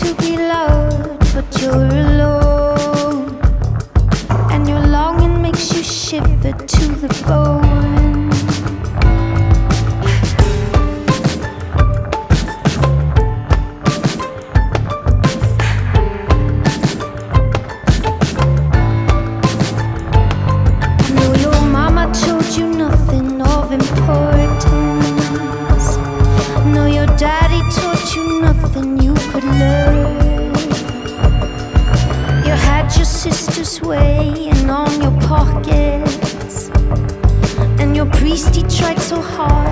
to be weighing on your pockets, and your priest he tried so hard.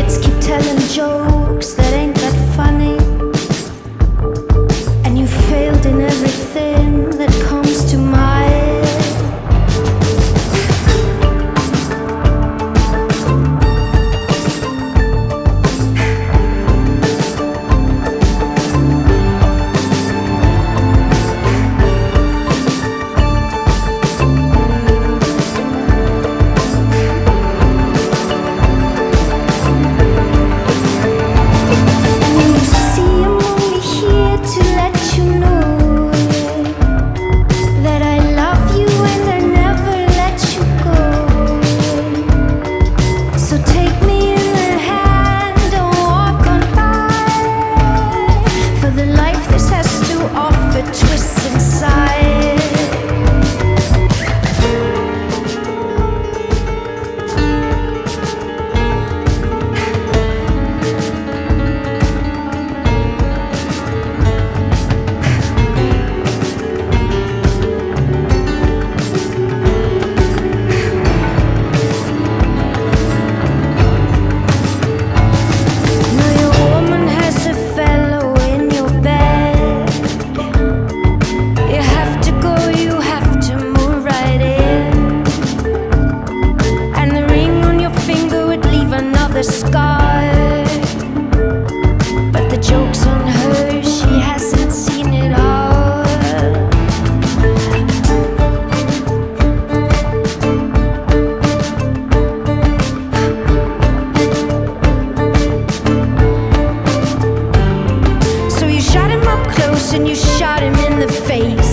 kids keep telling jokes that ain't that funny, and you failed in everything that comes. and you shot him in the face.